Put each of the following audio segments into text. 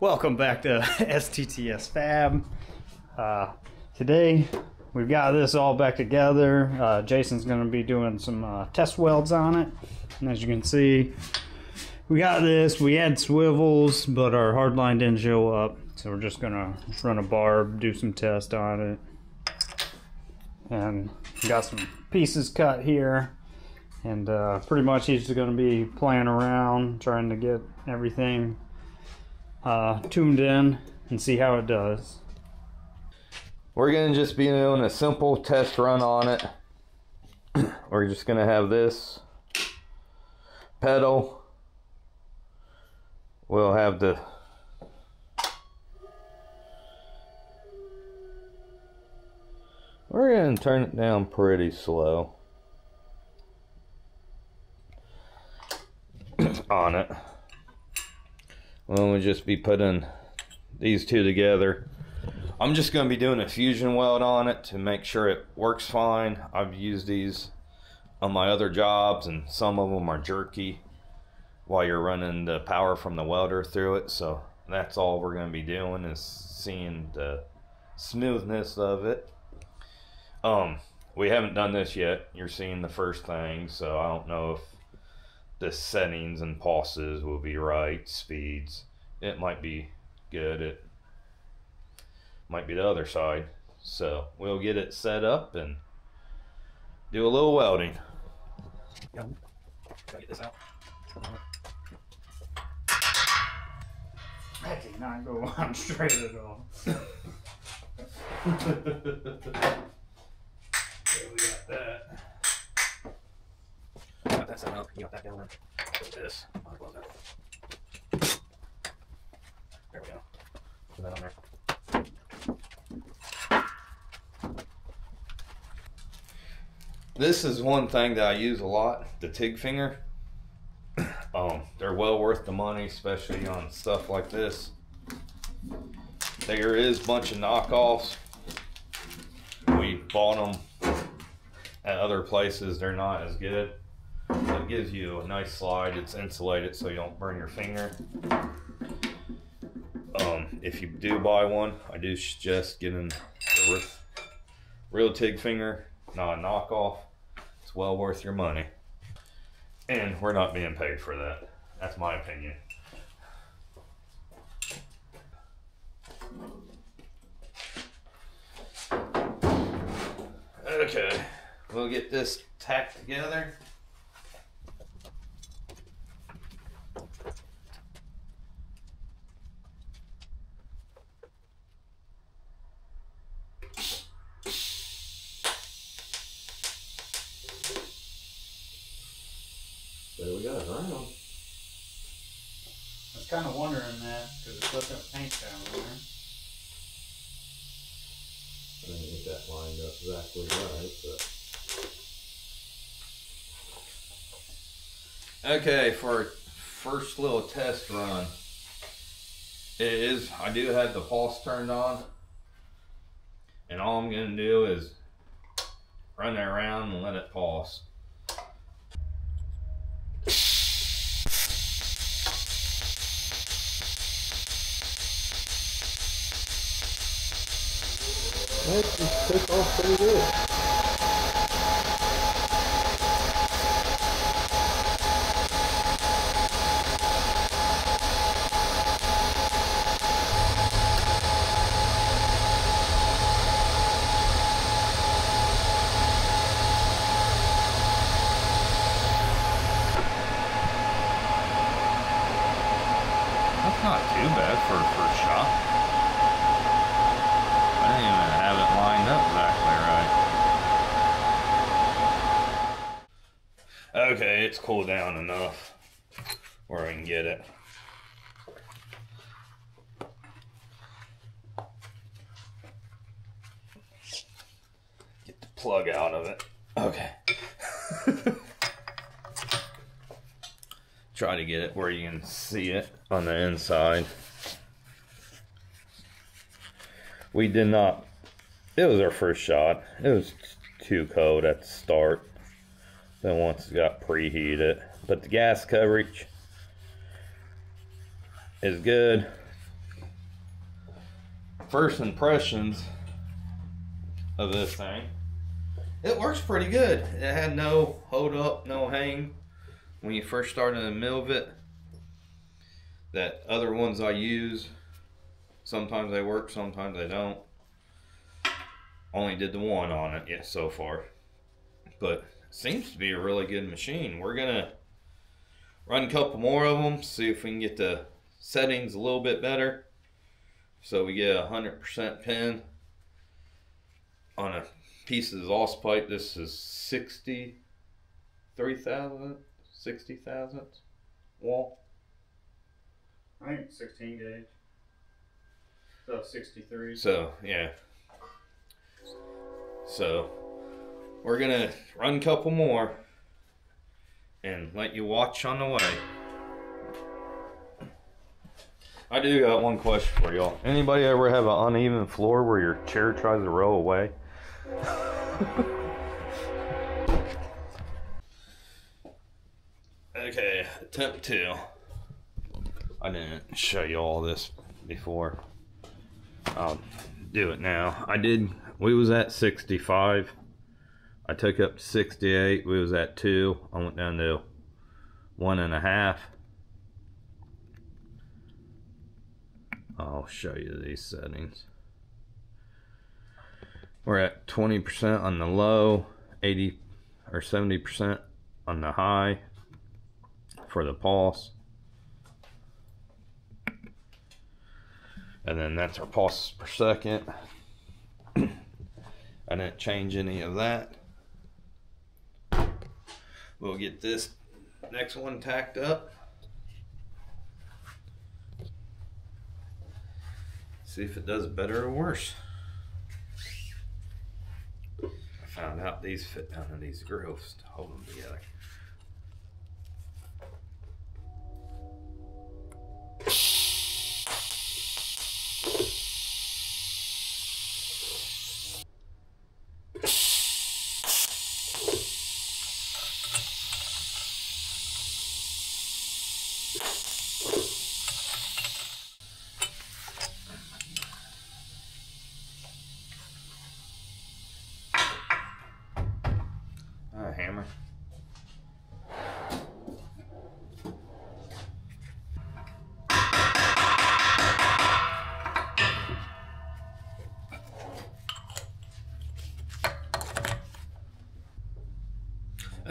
Welcome back to STTS Fab. Uh, today we've got this all back together. Uh, Jason's going to be doing some uh, test welds on it. And as you can see, we got this. We had swivels, but our hardline didn't show up. So we're just going to run a barb, do some test on it. And got some pieces cut here. And uh, pretty much he's going to be playing around, trying to get everything uh, tuned in and see how it does. We're gonna just be doing a simple test run on it. We're just gonna have this pedal. We'll have the We're gonna turn it down pretty slow on it. Well, we'll just be putting these two together. I'm just going to be doing a fusion weld on it to make sure it works fine. I've used these on my other jobs and some of them are jerky while you're running the power from the welder through it. So that's all we're going to be doing is seeing the smoothness of it. Um, we haven't done this yet. You're seeing the first thing, so I don't know if the settings and pulses will be right, speeds. It might be good. It might be the other side. So we'll get it set up and do a little welding. Yep. Gotta get this out. That did not go on straight at all. okay, we got that. Got that up. You got that down there. This. As that. There we go. Put that on there. This is one thing that I use a lot, the TIG finger. Um, they're well worth the money, especially on stuff like this. There is a bunch of knockoffs. We bought them at other places. They're not as good. Gives you a nice slide. It's insulated so you don't burn your finger. Um, if you do buy one, I do suggest getting the real TIG finger, not a knockoff. It's well worth your money. And we're not being paid for that. That's my opinion. Okay, we'll get this tacked together. There we go, right on. I was kind of wondering that because it's looking at paint down there. I didn't get that lined up exactly right, but. Okay, for our first little test run, it is, I do have the pulse turned on. And all I'm gonna do is run it around and let it pulse. That just took off pretty good. That's not too bad for a first shot. I didn't even have it lined up exactly right. Cooled down enough where I can get it. Get the plug out of it. Okay. Try to get it where you can see it on the inside. We did not. It was our first shot. It was too cold at the start. Then once it's got preheated, but the gas coverage is good. First impressions of this thing. It works pretty good. It had no hold up, no hang when you first started in the middle of it. That other ones I use, sometimes they work, sometimes they don't. Only did the one on it yet so far. But seems to be a really good machine. We're gonna run a couple more of them, see if we can get the settings a little bit better. So we get a hundred percent pin on a piece of exhaust pipe. This is sixty three thousand, sixty thousand wall. I think 16 gauge. So 63. So yeah. So we're gonna run a couple more and let you watch on the way. I do got one question for y'all. Anybody ever have an uneven floor where your chair tries to roll away? okay, attempt two. I didn't show you all this before. I'll do it now. I did, we was at 65. I took up to 68. We was at two. I went down to one and a half. I'll show you these settings. We're at 20% on the low, 80 or 70% on the high for the pulse. And then that's our pulses per second. I didn't change any of that. We'll get this next one tacked up. See if it does better or worse. I found out these fit down in these grooves to hold them together.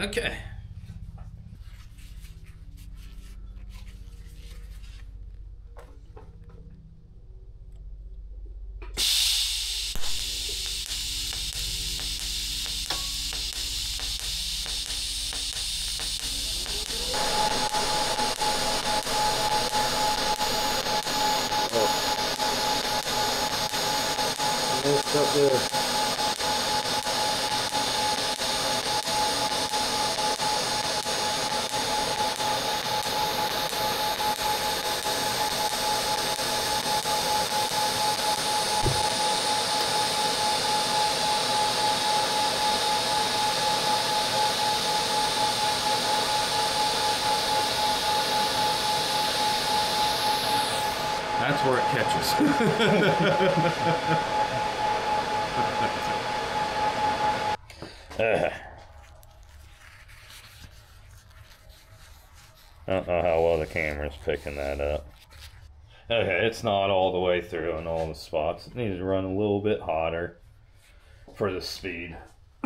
Okay. It I don't know how well the camera's picking that up. Okay, it's not all the way through in all the spots. It needs to run a little bit hotter for the speed.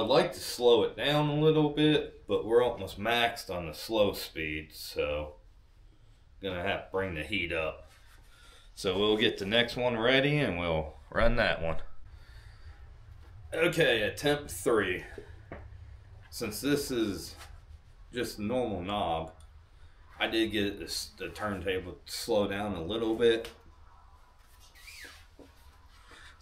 would like to slow it down a little bit, but we're almost maxed on the slow speed, so gonna have to bring the heat up. So we'll get the next one ready and we'll run that one. Okay, attempt three. Since this is just normal knob, I did get this, the turntable to slow down a little bit.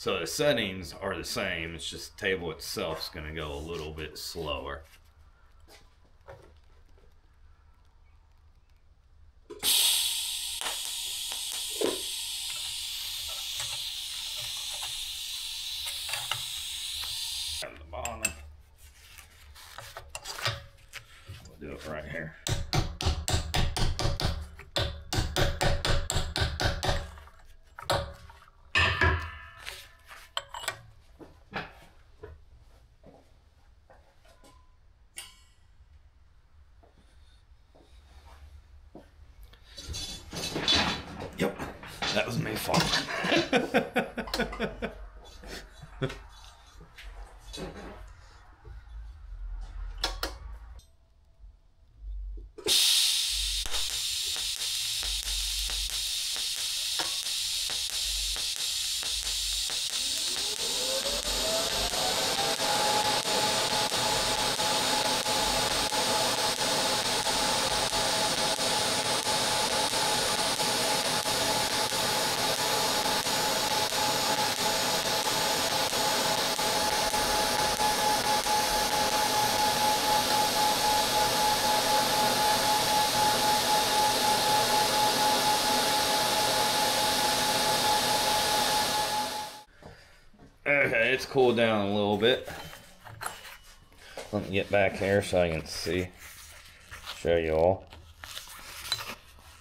So the settings are the same, it's just the table itself is gonna go a little bit slower. At the bottom. We'll do it right here. It's cooled down a little bit. Let me get back here so I can see. Show you all.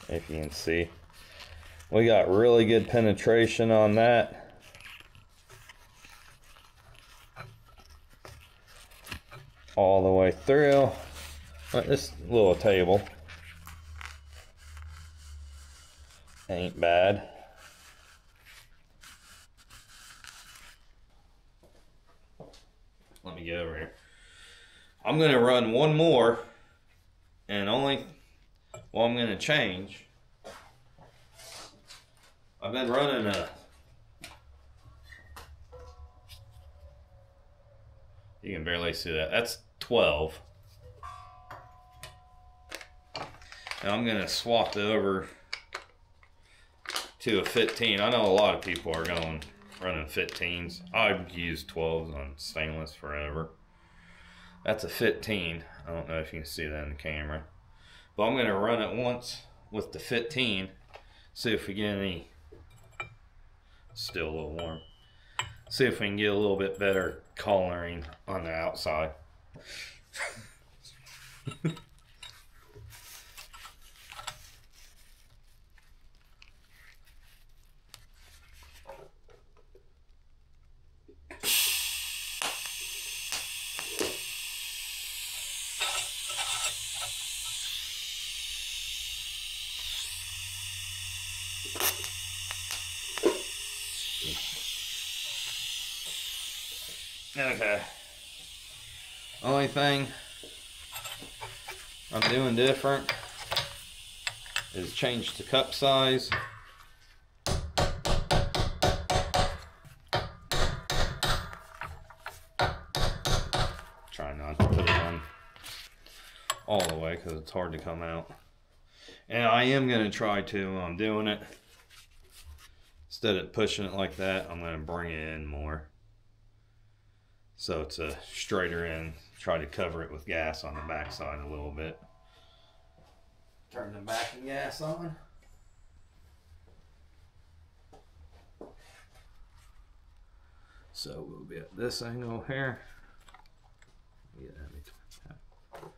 If you can see. We got really good penetration on that. All the way through. This little table. Ain't bad. Here. I'm gonna run one more, and only. Well, I'm gonna change. I've been running a. You can barely see that. That's 12. And I'm gonna swap it over to a 15. I know a lot of people are going running 15s. I've used 12s on stainless forever. That's a 15. I don't know if you can see that in the camera. But I'm going to run it once with the 15. See if we get any. Still a little warm. See if we can get a little bit better coloring on the outside. Okay. Only thing I'm doing different is change the cup size. Try not to put it on all the way because it's hard to come out. And I am going to try to, I'm doing it. Instead of pushing it like that, I'm going to bring it in more. So it's a straighter in. Try to cover it with gas on the backside a little bit. Turn the backing gas on. So we'll be at this angle here. Get that between-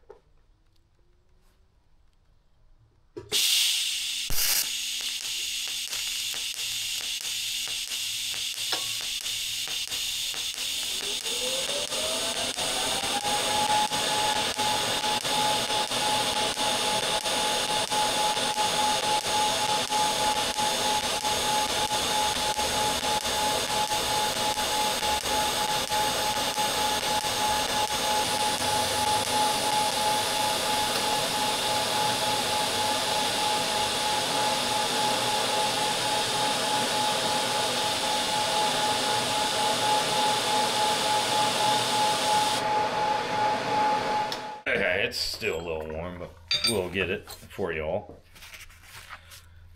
Okay, it's still a little warm, but we'll get it for y'all.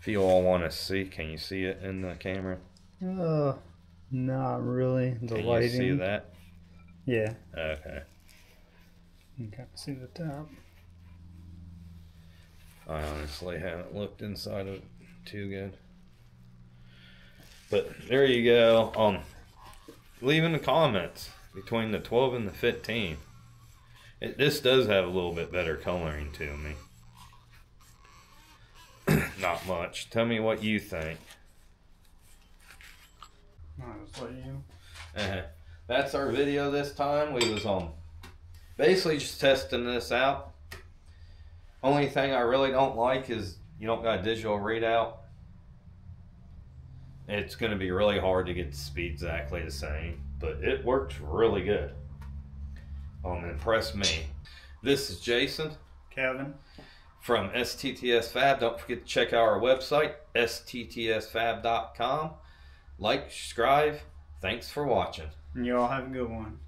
If you all want to see, can you see it in the camera? Uh, not really. The Can lighting. you see that? Yeah, Okay. you can see the top. I honestly haven't looked inside of it too good. But there you go. Um, leave in the comments between the 12 and the 15. It, this does have a little bit better coloring to me. Not much. Tell me what you think. I'll just let you. Uh-huh. That's our video this time. We was on basically just testing this out. Only thing I really don't like is you don't got a digital readout. It's going to be really hard to get the speed exactly the same, but it works really good. Um, Impress me. This is Jason Kevin. from STTS Fab. Don't forget to check out our website, sttsfab.com. Like, subscribe. Thanks for watching. And you all have a good one.